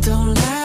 don't like